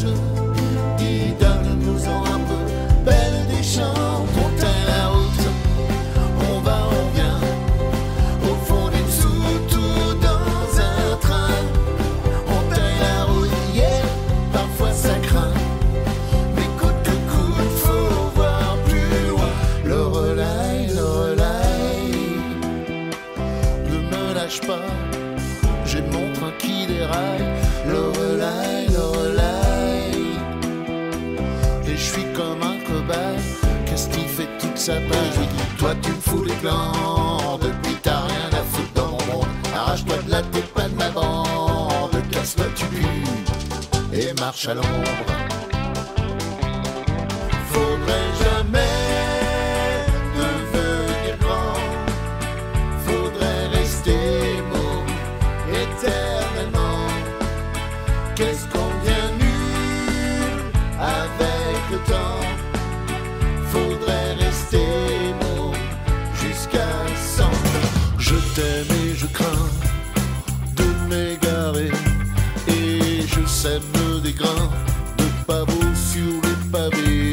courage. Dis, donne-nous-en un peu, belle des champs, montagne la route. On va, on vient, au fond du dessous, tout dans un train. On taille la route, yeah, parfois ça craint. Mais coûte que coûte, faut voir plus loin. Le relais, le relais, ne me lâche pas. J'ai mon train qui déraille. Je lui toi tu me fous les plans. Depuis t'as rien à foutre dans mon monde. Arrache-toi de là, t'es pas de ma bande. Casse-toi, tu. Et marche à l'ombre. Faudrait jamais devenir grand. Faudrait rester môme éternellement. Qu'est-ce qu'on Je t'aime et je crains de m'égarer. Et je sème des grains de pavots sur les pavés.